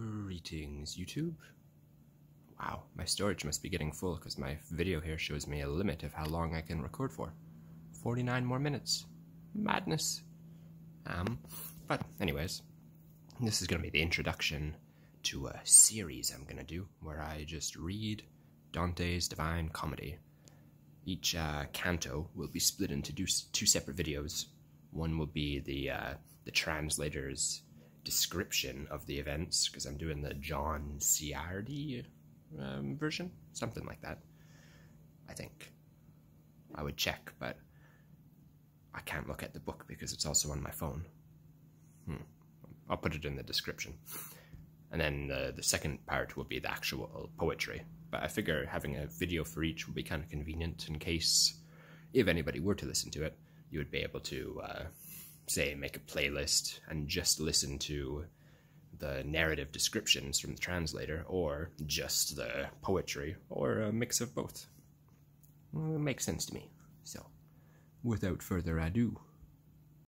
Greetings, YouTube. Wow, my storage must be getting full because my video here shows me a limit of how long I can record for. 49 more minutes. Madness. Um, but anyways, this is going to be the introduction to a series I'm going to do where I just read Dante's Divine Comedy. Each uh, canto will be split into two separate videos. One will be the uh, the translator's description of the events because I'm doing the John Ciardi um, version, something like that. I think I would check, but I can't look at the book because it's also on my phone. Hmm. I'll put it in the description. And then the, the second part will be the actual poetry. But I figure having a video for each will be kind of convenient in case, if anybody were to listen to it, you would be able to uh, say, make a playlist and just listen to the narrative descriptions from the translator, or just the poetry, or a mix of both. Well, it makes sense to me. So, without further ado,